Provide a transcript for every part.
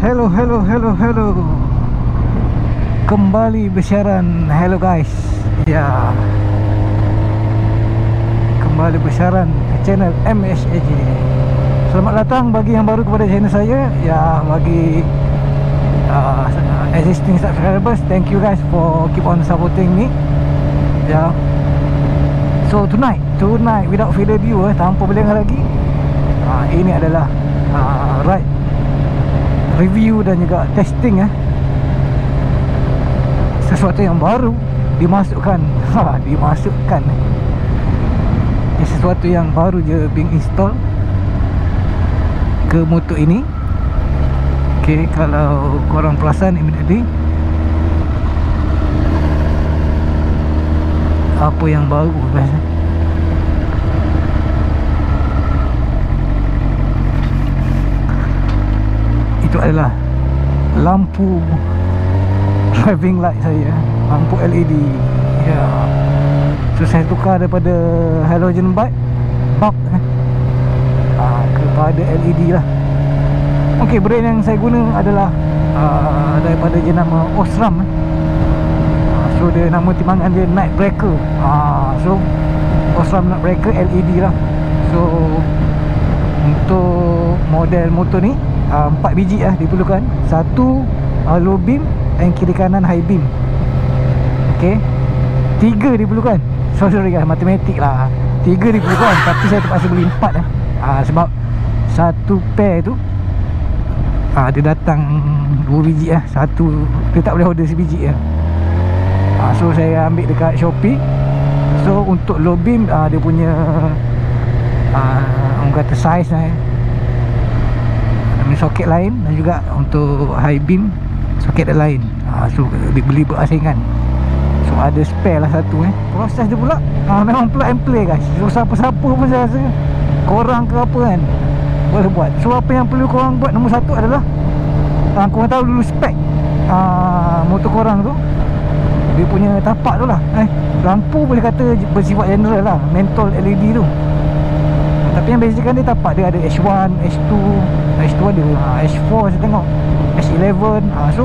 hello hello hello hello. Kembali bersiaran. Hello guys. Ya. Kembali bersiaran ke channel MSAJ Selamat datang bagi yang baru kepada channel saya. Ya bagi uh, Existing subscribers Thank you guys for keep on supporting me. Ya. So tonight Tonight without further ado eh, Tanpa berlengah lagi uh, Ini adalah uh, Ride Review dan juga testing eh. Sesuatu yang baru Dimasukkan. Ha, Dimasukkan Ini Sesuatu yang baru je Being install Ke motor ini. Okay Kalau korang perasan Immediately. Apa yang baru guys itu adalah lampu driving light saya lampu LED ya. So saya tukar daripada halogen bulb bulb eh. Ha, kepada LED lah. Ok brand yang saya guna adalah uh, daripada jenama Osram eh. So dia nama timbangan dia Night Breaker. Ha, So Osram Night Breaker LED lah. So Untuk model motor ni uh, 4 biji lah diperlukan. Satu uh, low beam Dan kiri kanan high beam. Okay Tiga diperlukan. Sorry sorry guys Matematik lah. Tiga diperlukan Tapi saya terpaksa beli empat lah. Uh, Sebab Satu pair tu uh, Dia datang Dua biji lah. Satu Dia tak boleh order sebiji lah. Ha, So saya ambil dekat Shopee. So untuk low beam uh, Dia punya uh, Orang kata size lah eh. Soket lain Dan juga untuk high beam Soket lain. Ha, So beli berasingan. So ada spare lah satu eh. Proses dia pula ha, Memang plug and play guys. So siapa-siapa pun saya rasa Korang ke apa kan Boleh buat. So apa yang perlu korang buat Nombor satu adalah uh, Korang tahu dulu spek uh, Motor korang tu. Dia punya tapak tu lah eh, Lampu boleh kata bersifat general lah Mentol LED tu. Tapi yang bezakan dia tapak Dia ada H1, H2 H2 ada ha, H4 saya tengok H11 ha, So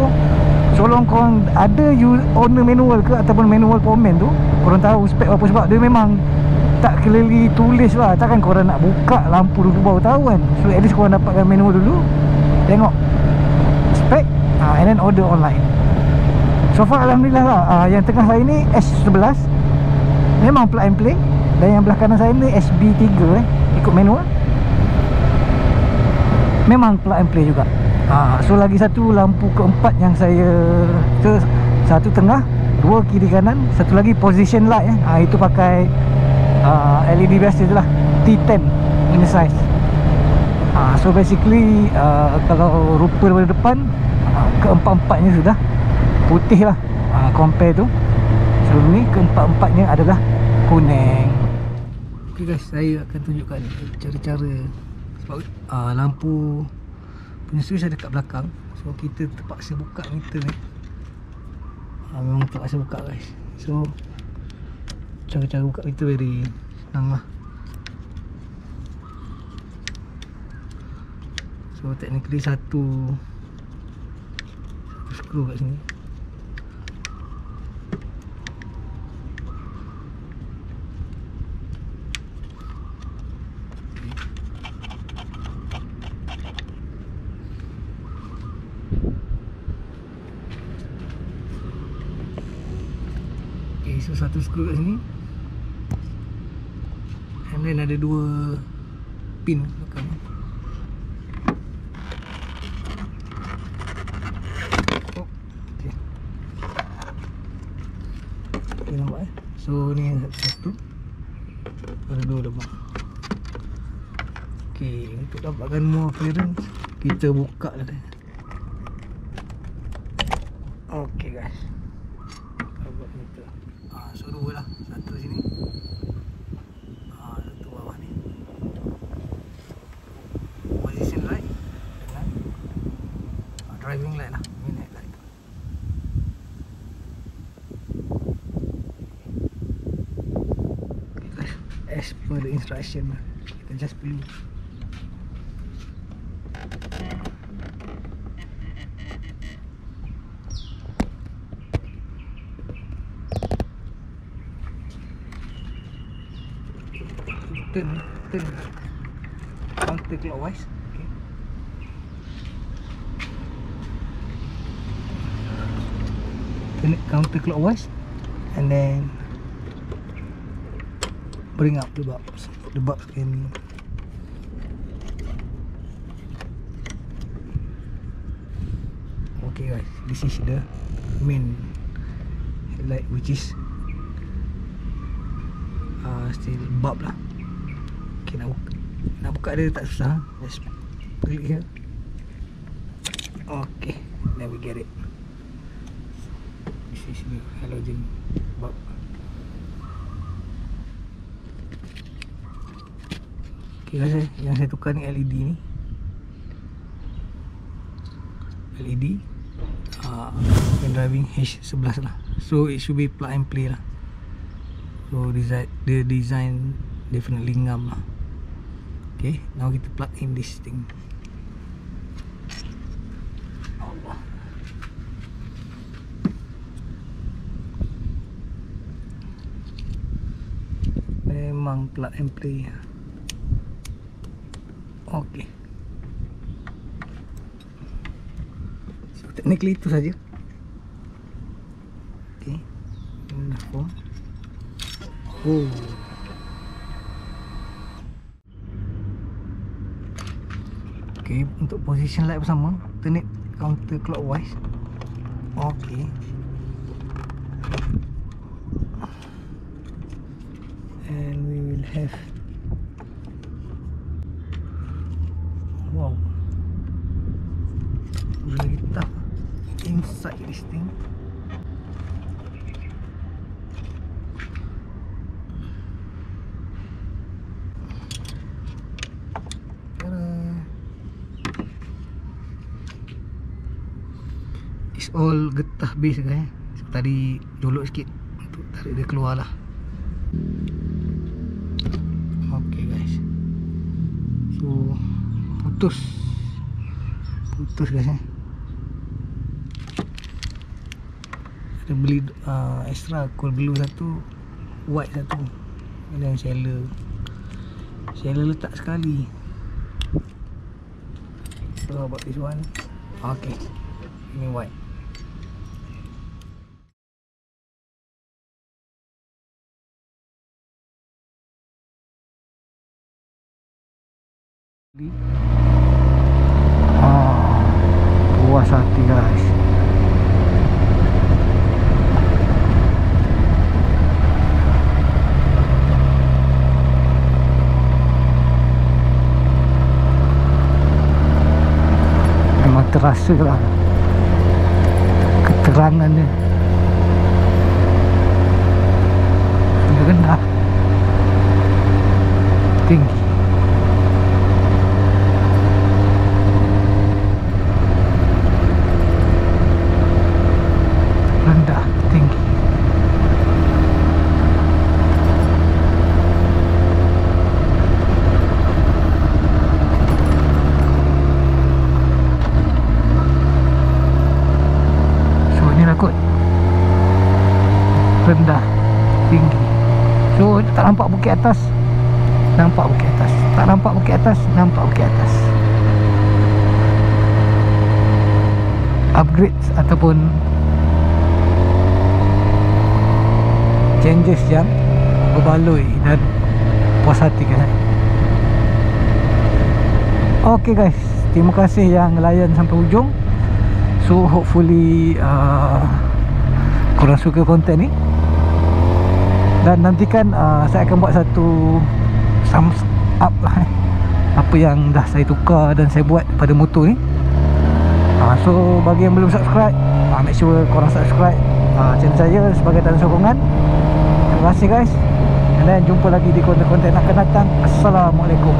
So long korang ada you owner manual ke Ataupun manual powerman tu Korang tahu spek apa sebab Dia memang tak clearly tulis lah. Takkan korang nak buka lampu dulu baru tahu kan. So at least korang dapatkan manual dulu Tengok Spek ha, And then order online. So far Alhamdulillah lah uh, Yang tengah saya ni S11 Memang plug and play. Dan yang belah kanan saya ni SB3 eh Ikut manual Memang plug and play juga. Uh, So lagi satu lampu keempat yang saya so, Satu tengah Dua kiri kanan Satu lagi position light eh. uh, Itu pakai uh, LED biasa je lah. T10 punya size. Uh, So basically uh, Kalau rupa daripada depan uh, Keempat-empatnya sudah. Putih lah ha, compare tu. So ni keempat-empatnya adalah kuning. Ok guys saya akan tunjukkan cara-cara sebab uh, lampu punya switch ada kat belakang. So kita terpaksa buka meter ni. Uh, memang terpaksa buka guys. So cara-cara buka meter very senang lah. So technically satu satu screw kat sini Okay, so satu skru kat sini. And then ada dua pin belakang. Oh, okay. okay nampak eh? So ni satu. Ada dua lebah Okay, untuk dapatkan more clearance Kita buka lah dia Okay guys. Ah, So dua lah. Satu sini. Ah, ni. Ah, Driving light lah. Minute light. Okay guys. As per the instruction lah. Kita just perlu turn turn. Counter clockwise. Okay. turn it counter clockwise and then bring up the bulbs the bulbs can okay guys. This is the main headlight which is uh, still bulb lah okay nak buka nak buka dia tak susah. Just click here okay then we get it. This is the halogen bulb. Okay guys yang saya tukar ni LED ni. LED uh, when driving H11 lah. So it should be plug and play lah. So design the design definitely ngam lah okay now kita plug in this thing. Memang plug and play okay. So technically itu saja. Okay. Ini dah form. Oh Okay, untuk position light bersama Turn it counter clockwise. Okay And we will have Wow. Really tough Inside this thing all getah base guys so, Tadi jolok sikit Untuk tarik dia keluar lah Okay guys. So Putus. Putus guys eh. Kita beli uh, extra cold blue satu White satu. Dan seller. Seller letak sekali. So about this one. Okay. Ini white Ah, puas hati guys. Memang terasa lah bukit atas nampak bukit atas. Tak nampak bukit atas nampak bukit atas. Upgrade ataupun changes yang berbaloi dan puas hati kan? Ok guys. Terima kasih yang layan sampai ujung so hopefully uh, korang suka konten ni dan nantikan uh, saya akan buat satu thumbs up lah eh. apa yang dah saya tukar dan saya buat pada motor ni. Uh, so bagi yang belum subscribe uh, make sure korang subscribe uh, channel saya sebagai tanda sokongan Terima kasih guys. Then jumpa lagi di konten-konten akan datang. Assalamualaikum